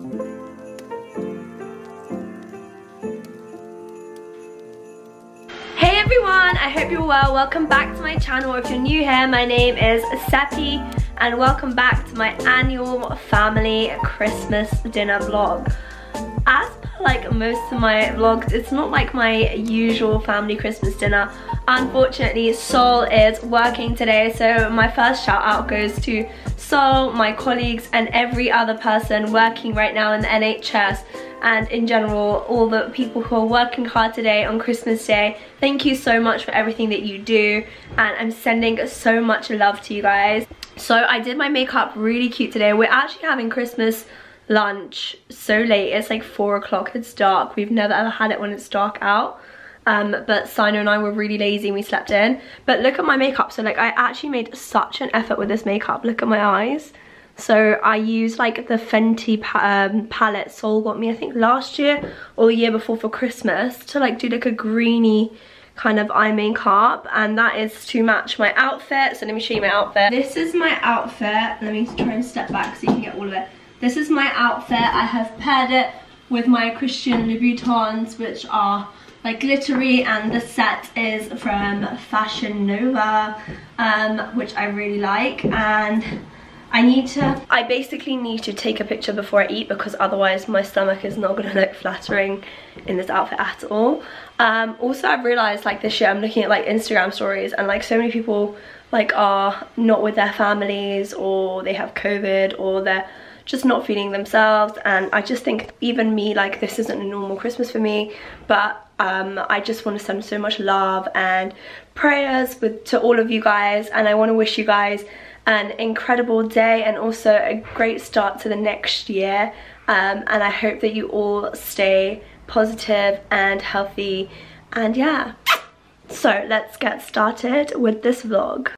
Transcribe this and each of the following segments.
Hey everyone, I hope you're well. Welcome back to my channel. If you're new here, my name is Sepii and welcome back to my annual family Christmas dinner vlog. As per like most of my vlogs, it's not like my usual family Christmas dinner. Unfortunately, Sol is working today, so my first shout out goes to Sol, my colleagues, and every other person working right now in the NHS and in general all the people who are working hard today on Christmas Day. Thank you so much for everything that you do and I'm sending so much love to you guys. So I did my makeup really cute today. We're actually having Christmas lunch so late. It's like 4 o'clock. It's dark. We've never ever had it when it's dark out. Um, but Sina and I were really lazy and we slept in. But look at my makeup. So like I actually made such an effort with this makeup. Look at my eyes. So I used like the Fenty pa um, palette Sol got me I think last year or the year before for Christmas to like do like a greeny kind of eye makeup and that is to match my outfit. So let me show you my outfit. This is my outfit. Let me try and step back so you can get all of it. This is my outfit. I have paired it with my Christian Louboutins which are like glittery and the set is from Fashion Nova um, which I really like and I need to, I basically need to take a picture before I eat because otherwise my stomach is not gonna look flattering in this outfit at all. Um, also I've realized like this year I'm looking at like Instagram stories and like so many people like are not with their families or they have COVID or they're just not feeling themselves and I just think even me like this isn't a normal Christmas for me but um, I just want to send so much love and prayers with to all of you guys and I want to wish you guys an incredible day and also a great start to the next year. Um, and I hope that you all stay positive and healthy. And yeah so let's get started with this vlog.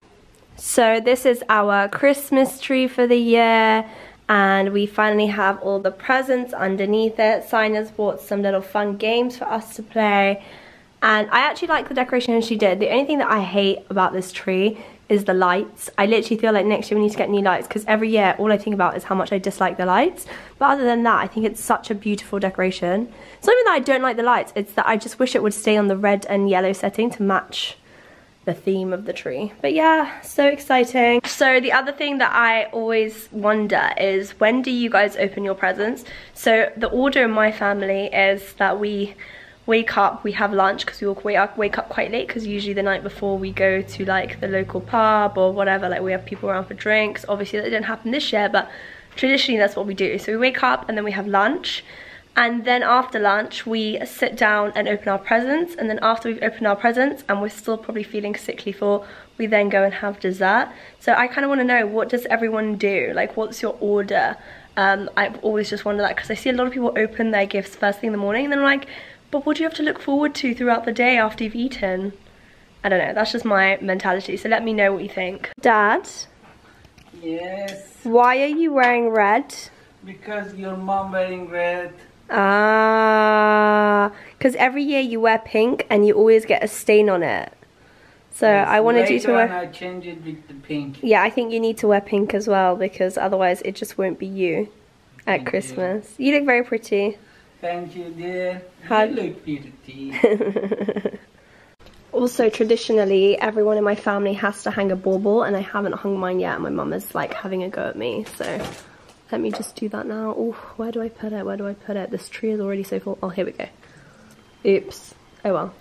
So this is our Christmas tree for the year and we finally have all the presents underneath it. Sina's bought some little fun games for us to play and I actually like the decoration she did. The only thing that I hate about this tree is the lights. I literally feel like next year we need to get new lights because every year all I think about is how much I dislike the lights. But other than that, I think it's such a beautiful decoration. It's not even that I don't like the lights, it's that I just wish it would stay on the red and yellow setting to match the theme of the tree. But yeah, so exciting. So the other thing that I always wonder is when do you guys open your presents? So the order in my family is that we wake up, we have lunch because we all wake up, wake up quite late because usually the night before we go to like the local pub or whatever, like we have people around for drinks. Obviously that didn't happen this year, but traditionally that's what we do. So we wake up and then we have lunch and then after lunch we sit down and open our presents and then after we've opened our presents and we're still probably feeling sickly full we then go and have dessert so i kind of want to know what does everyone do like what's your order um, i've always just wondered that because i see a lot of people open their gifts first thing in the morning and then like but what do you have to look forward to throughout the day after you've eaten? I don't know, that's just my mentality. So let me know what you think. Dad? Yes. Why are you wearing red? Because your mom wearing red. Ah, because every year you wear pink and you always get a stain on it. So yes, I wanted you to wear. I change it with the pink. Yeah, I think you need to wear pink as well because otherwise it just won't be you at Thank Christmas. You. you look very pretty. Thank you, dear. How you look pretty. also, traditionally, everyone in my family has to hang a bauble, and I haven't hung mine yet. My mum is like having a go at me, so let me just do that now. Oh, where do I put it? Where do I put it? This tree is already so full. Oh, here we go. Oops. Oh well.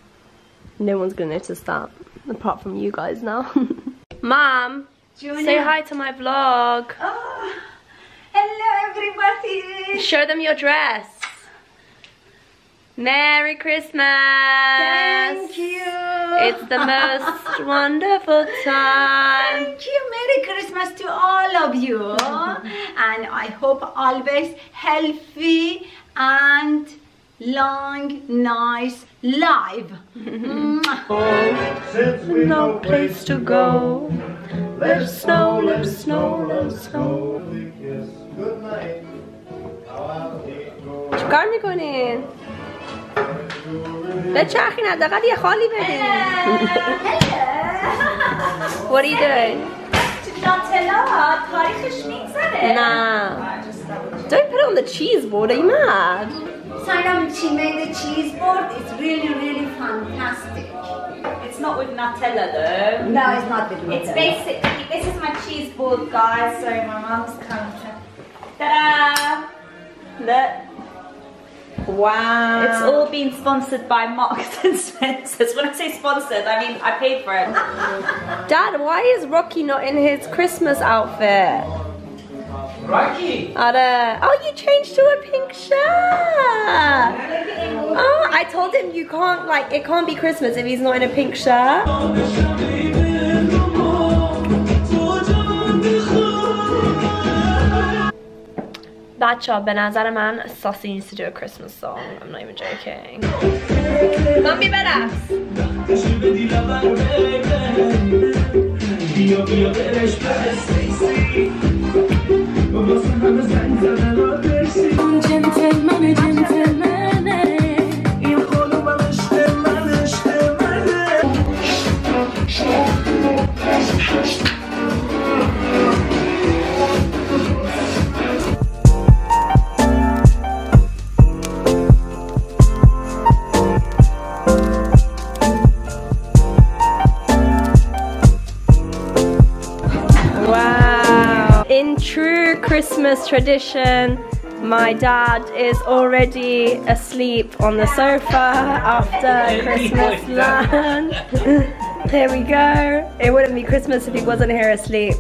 No one's gonna notice that, apart from you guys now. Mom, say hi to my vlog. Oh, hello everybody. Show them your dress. Merry Christmas! Thank you! It's the most wonderful time. Thank you! Merry Christmas to all of you! and I hope always healthy and long, nice life. Since we no place to go, let it snow, let it snow, let it snow. Good night. چیکار میکنین؟ به چرخین حداقل یه خالی بدین What are you doing? ناتلا تاریخش میگذره نه Don't put it on the cheese board, are you mad? Sinam, she made the cheese board. It's really, really fantastic. It's not with Nutella though. No, it's not with It's Nutella. basically, this is my cheese board, guys. So my mum's come to. Ta-da! Look. Wow. It's all been sponsored by Marks and Spencer's. When I say sponsored, I mean I paid for it. Dad, why is Rocky not in his Christmas outfit? Rocky! I don't- Oh, you changed to a pink shirt. Oh, I told him you can't, like, it can't be Christmas if he's not in a pink shirt. بچه به نظر من ساسی needs to do a Christmas song I'm not even joking مامی برقص بیا بیا برش برسی واسه همه زنگ زدن و برسی اون جنتلمنه جنتلمنه Christmas tradition, my dad is already asleep on the sofa after Christmas lunch. there we go. It wouldn't be Christmas if he wasn't here asleep.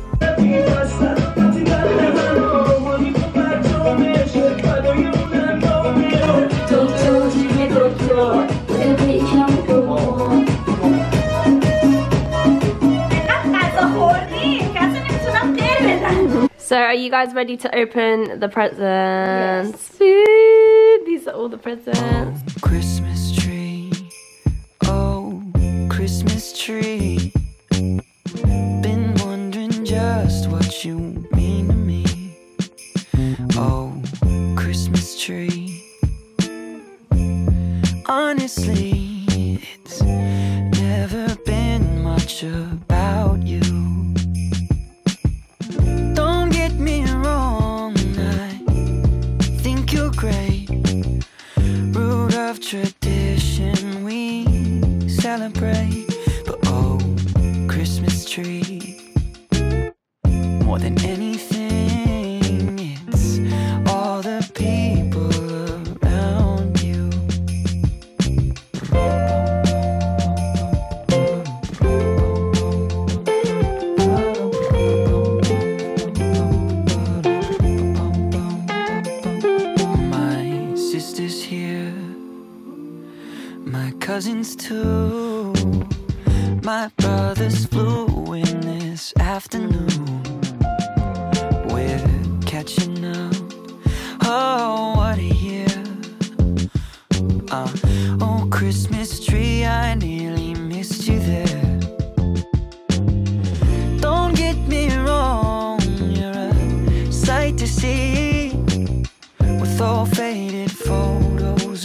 So are you guys ready to open the presents? Ooh, These are all the presents. Christmas tree, oh Christmas tree.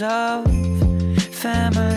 Of family.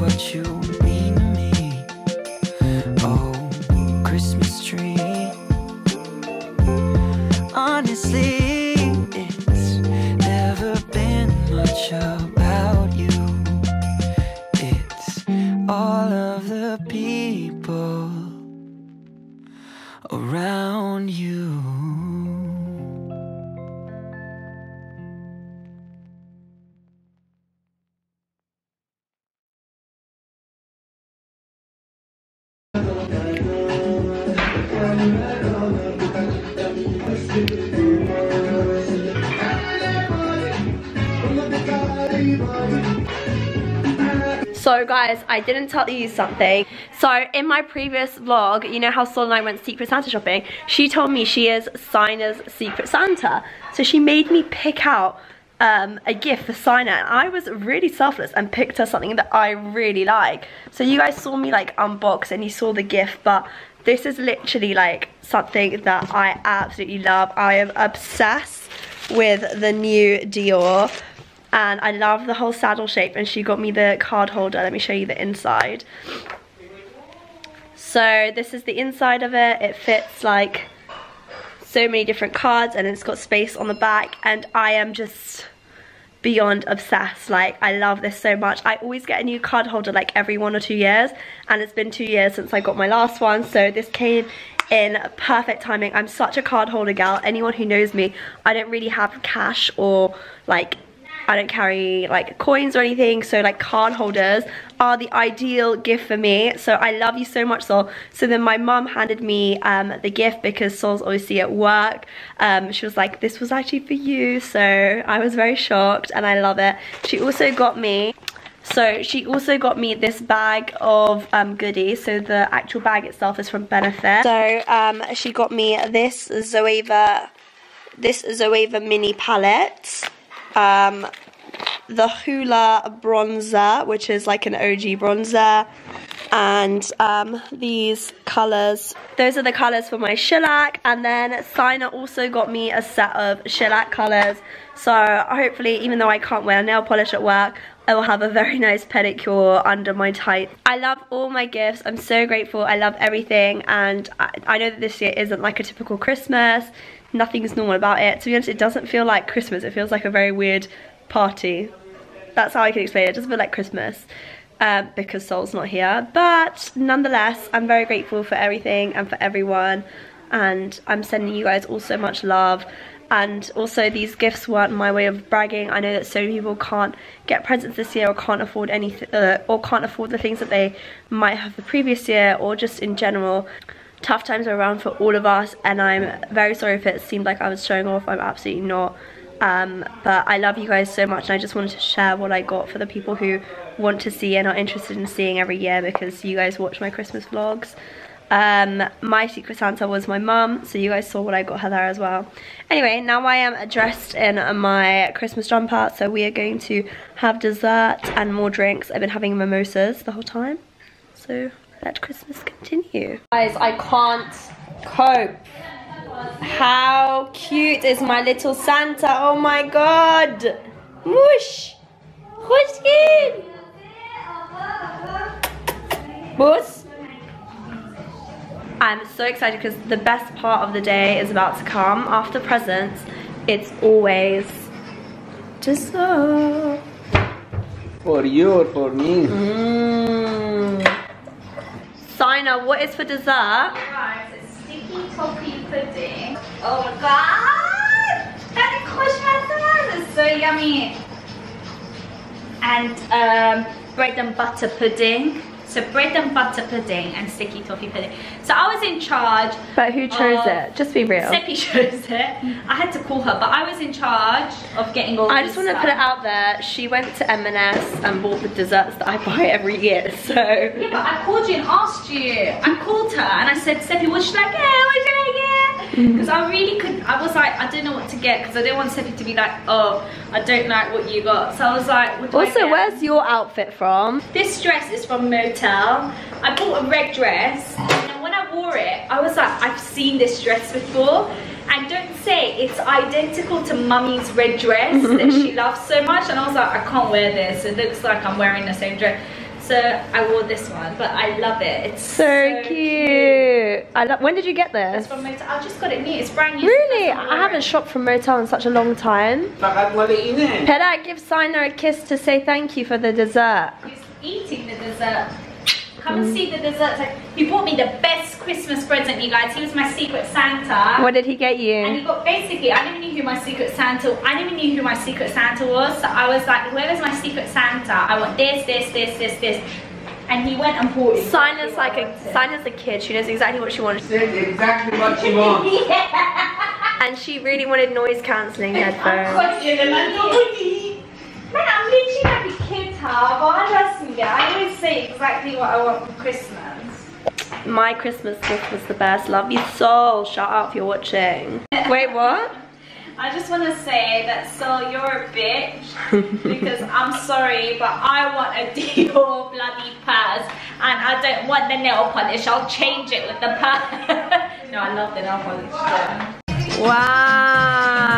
What you So guys, I didn't tell you something. So in my previous vlog, you know how Sol and I went Secret Santa shopping? She told me she is Sina's Secret Santa. So she made me pick out um, a gift for Sina and I was really selfless and picked her something that I really like. So you guys saw me like unbox and you saw the gift but this is literally like something that I absolutely love. I am obsessed with the new Dior and I love the whole saddle shape and she got me the card holder. Let me show you the inside. So this is the inside of it. It fits like so many different cards and it's got space on the back and I am just beyond obsessed like I love this so much I always get a new card holder like every one or two years and it's been two years since I got my last one so this came in perfect timing I'm such a card holder gal anyone who knows me I don't really have cash or like I don't carry like coins or anything so like card holders are the ideal gift for me. So I love you so much Sol. So then my mum handed me um, the gift because Sol's obviously at work. Um, she was like this was actually for you. So I was very shocked and I love it. She also got me so she also got me this bag of um, goodies. So the actual bag itself is from Benefit. So um, she got me this Zoeva, this Zoeva mini palette um, the Hoola bronzer, which is like an OG bronzer, and um, these colours. Those are the colours for my shellac, and then Sina also got me a set of shellac colours. So hopefully, even though I can't wear nail polish at work, I will have a very nice pedicure under my tights. I love all my gifts. I'm so grateful. I love everything, and I, I know that this year isn't like a typical Christmas nothing's normal about it. To be honest, it doesn't feel like Christmas. It feels like a very weird party. That's how I can explain it. It doesn't feel like Christmas. Um, because Sol's not here. But nonetheless, I'm very grateful for everything and for everyone. And I'm sending you guys all so much love. And also these gifts weren't my way of bragging. I know that so many people can't get presents this year or can't afford anything uh, or can't afford the things that they might have the previous year or just in general tough times are around for all of us and I'm very sorry if it seemed like I was showing off. I'm absolutely not. Um, but I love you guys so much and I just wanted to share what I got for the people who want to see and are interested in seeing every year because you guys watch my Christmas vlogs. Um, my Secret Santa was my mum, so you guys saw what I got her there as well. Anyway, now I am dressed in my Christmas jumper, so we are going to have dessert and more drinks. I've been having mimosas the whole time, so let Christmas continue. Guys, I can't cope. How cute is my little Santa? Oh my god! Mush, Whooshkin! Mush. I'm so excited because the best part of the day is about to come. After presents, it's always just For you or for me? Mm. Sina, what is for dessert? Right, it's sticky toffee pudding. Oh my god! That is It's so yummy. And um, bread and butter pudding. So bread and butter pudding and sticky toffee pudding. So I was in charge. But who chose it? Just be real. Sepii chose it. I had to call her, but I was in charge of getting all I just want to put it out there. She went to M&S and bought the desserts that I buy every year, so. Yeah, but I called you and asked you. I called her and I said, Sepii, what should I get? What should I get? Mm. Because I really couldn't, I was like, I didn't know what to get because I didn't want Sepii to be like, oh, I don't like what you got. So I was like, what do Also, where's your outfit from? This dress is from Motel. I bought a red dress and when I wore it, I was like, I've seen this dress before. And don't say it's identical to mummy's red dress that she loves so much. And I was like, I can't wear this. It looks like I'm wearing the same dress. So I wore this one, but I love it. It's so, so cute. cute. I love. When did you get this? It's from Motel. I just got it new. It's brand new. Really? I haven't shopped from Motel in such a long time. Pedak, give Sina a kiss to say thank you for the dessert. He's eating the dessert. Come and see the dessert. He bought me the best Christmas present, you guys. He was my secret Santa. What did he get you? And he got basically, I never knew who my secret Santa. I never knew who my secret Santa was. So I was like, whoever's my secret Santa, I want this, this, this, this, this. And he went and bought it. Sina's like a Sina's a kid. She knows exactly what she wants, said exactly what you want and she really wanted noise cancelling headphones. Man, I'm literally like a kid, huh? But I just yeah, I always say exactly what I want for Christmas. My Christmas gift was the best. Love you so. Shout out if you're watching. Wait, what? I just want to say that so you're a bitch because I'm sorry but I want a Dior bloody purse and I don't want the nail polish. I'll change it with the purse. no, I love the nail polish. Wow.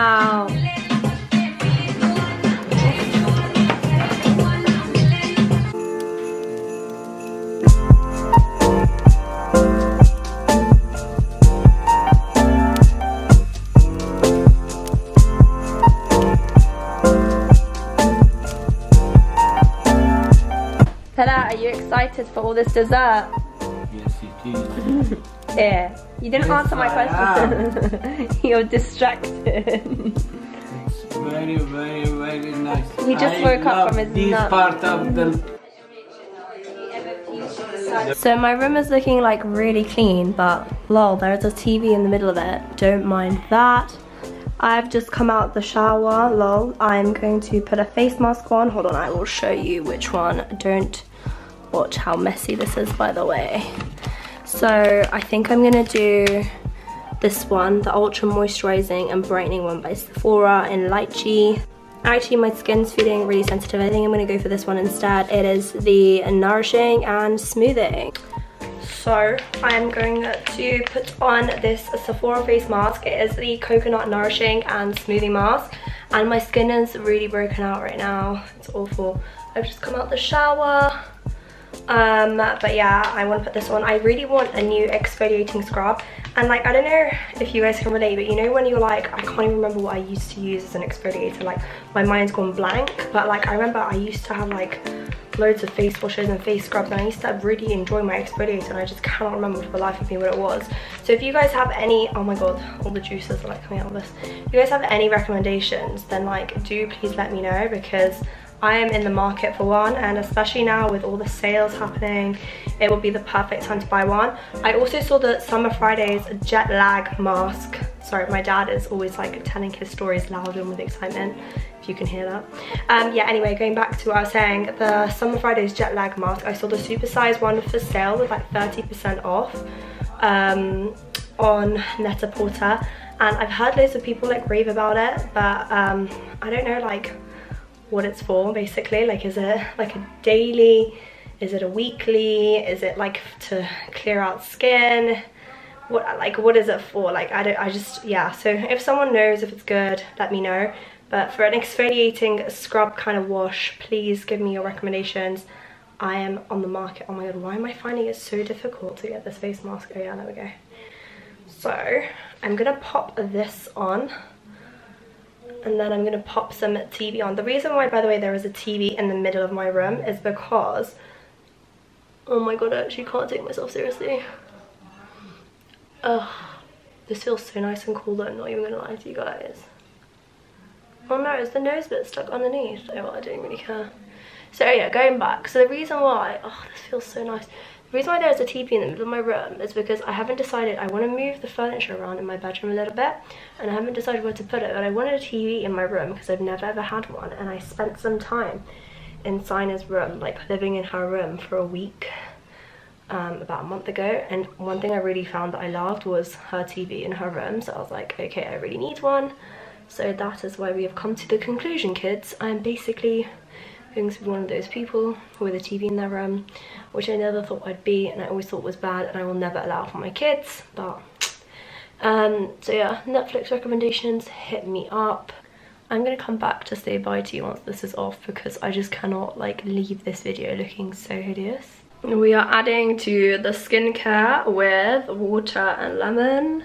Excited for all this dessert? Yes, it is. Yeah. You didn't Yes, answer my question. You're distracted. It's very, very, very nice. He just I woke up from his this nap. part of the So my room is looking like really clean, but lol, there's a TV in the middle of it. Don't mind that. I've just come out the shower, lol. I'm going to put a face mask on. Hold on, I will show you which one. Don't watch how messy this is, by the way. So I think I'm gonna do this one, the Ultra Moisturizing and Brightening one by Sephora in Lychee. Actually, my skin's feeling really sensitive. I think I'm gonna go for this one instead. It is the Nourishing and Smoothing. So I'm going to put on this Sephora face mask. It is the Coconut Nourishing and Smoothing Mask. And my skin is really broken out right now. It's awful. I've just come out the shower. Um, but yeah, I want to put this on. I really want a new exfoliating scrub. And like, I don't know if you guys can relate, but you know when you're like, I can't even remember what I used to use as an exfoliator. Like, my mind's gone blank. But like, I remember I used to have like loads of face washes and face scrubs and I used to really enjoy my exfoliator and I just cannot remember for the life of me what it was. So if you guys have any, oh my god, all the juices are like coming out of this. If you guys have any recommendations, then like do please let me know because I am in the market for one and especially now with all the sales happening, it will be the perfect time to buy one. I also saw the Summer Fridays jet lag mask. Sorry, my dad is always like telling his stories loud and with excitement, if you can hear that. Um, yeah, anyway, going back to what I was saying, the Summer Fridays jet lag mask, I saw the supersize one for sale with like 30% off um, on Net-a-Porter and I've heard loads of people like rave about it, but um, I don't know like what it's for basically. Like is it like a daily? Is it a weekly? Is it like to clear out skin? What like what is it for? Like i don't i just yeah. So if someone knows if it's good let me know. But for an exfoliating scrub kind of wash please give me your recommendations. I am on the market. Oh my god why am i finding it so difficult to get this face mask? Oh yeah there we go. So i'm gonna pop this on and then I'm going to pop some TV on. The reason why, by the way, there is a TV in the middle of my room is because, oh my god, I actually can't take myself seriously. Ugh, this feels so nice and cool though, I'm not even going to lie to you guys. Oh no, is the nose bit stuck underneath? Oh, well, I don't really care. So yeah, going back. So the reason why, oh, this feels so nice. The reason why there's a TV in the middle of my room is because I haven't decided, I want to move the furniture around in my bedroom a little bit and I haven't decided where to put it but I wanted a TV in my room because I've never ever had one and I spent some time in Sina's room, like living in her room for a week um, about a month ago and one thing I really found that I loved was her TV in her room so I was like okay I really need one. So that is why we have come to the conclusion kids. I'm basically going to be one of those people with a TV in their room, which I never thought I'd be and I always thought was bad and I will never allow for my kids. But um, so yeah, Netflix recommendations, hit me up. I'm gonna come back to say bye to you once this is off because I just cannot like leave this video looking so hideous. We are adding to the skincare with water and lemon.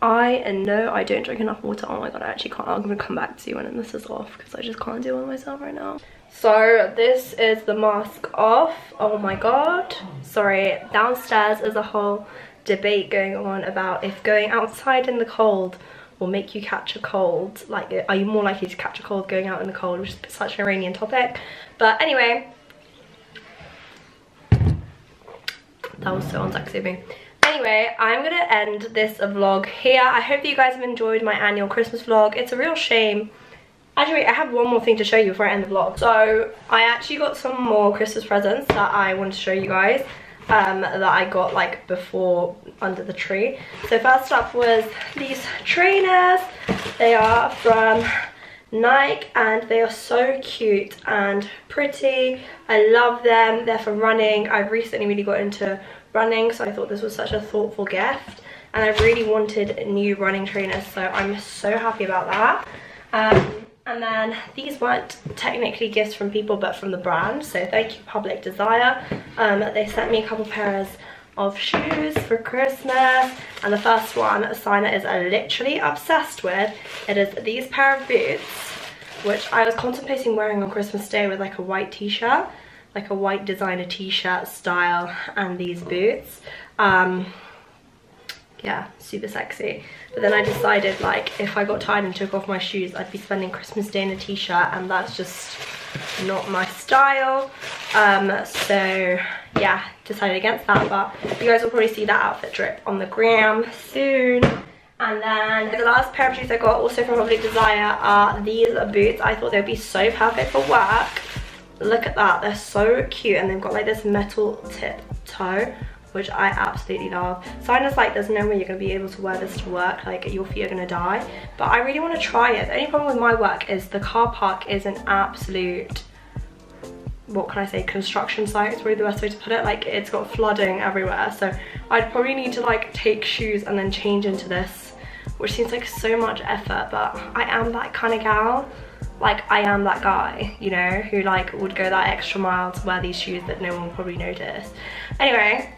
I know I don't drink enough water. Oh my god, I actually can't. I'm gonna come back to you when this is off because I just can't deal with myself right now. So this is the mask off. Oh my god. Sorry, downstairs is a whole debate going on about if going outside in the cold will make you catch a cold. Like, are you more likely to catch a cold going out in the cold, which is such an Iranian topic. But anyway, that was so unsexy of me. Anyway, I'm gonna end this vlog here. I hope you guys have enjoyed my annual Christmas vlog. It's a real shame Actually, I have one more thing to show you before I end the vlog. So, I actually got some more Christmas presents that I want to show you guys. Um, that I got like before under the tree. So first up was these trainers. They are from Nike and they are so cute and pretty. I love them. They're for running. I've recently really got into running so I thought this was such a thoughtful gift and I really wanted new running trainers so I'm so happy about that. Um, and then these weren't technically gifts from people, but from the brand. So thank you, Public Desire. Um, they sent me a couple pairs of shoes for Christmas. And the first one, a sign that is literally obsessed with. It is these pair of boots, which I was contemplating wearing on Christmas Day with like a white t-shirt, like a white designer t-shirt style and these boots. Um, yeah, super sexy. But then I decided like if I got tired and took off my shoes, I'd be spending Christmas Day in a t-shirt and that's just not my style. Um, so yeah, decided against that. But you guys will probably see that outfit drip on the gram soon. And then the last pair of shoes I got also from Public Desire are these boots. I thought they'd be so perfect for work. Look at that, they're so cute and they've got like this metal tip toe which I absolutely love. Sina's like there's no way you're gonna be able to wear this to work, like your feet are gonna die. But I really wanna try it. The only problem with my work is the car park is an absolute, what can I say, construction site is probably the best way to put it. Like it's got flooding everywhere. So I'd probably need to like take shoes and then change into this, which seems like so much effort, but I am that kind of gal like I am that guy, you know, who like would go that extra mile to wear these shoes that no one will probably notice. Anyway,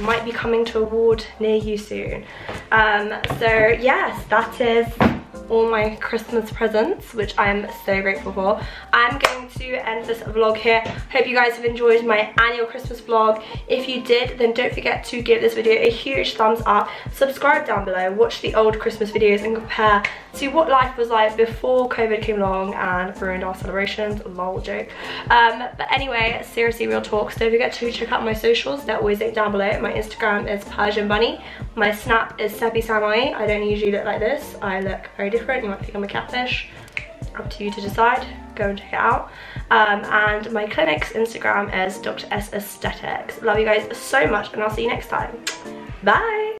might be coming to a ward near you soon. Um, so yes, that is all my Christmas presents, which I'm so grateful for. I'm going to end this vlog here. Hope you guys have enjoyed my annual Christmas vlog. If you did, then don't forget to give this video a huge thumbs up. Subscribe down below, watch the old Christmas videos and compare to what life was like before COVID came along and ruined our celebrations. Lol joke. Um, but anyway, seriously, real talks. Don't forget to check out my socials. They're always linked down below. My Instagram is Persian Bunny. My Snap is Sepii Samaee. I don't usually look like this. I look very You might think I'm a catfish. Up to you to decide. Go and check it out. Um, and my clinic's Instagram is Dr. S Aesthetics. Love you guys so much and I'll see you next time. Bye!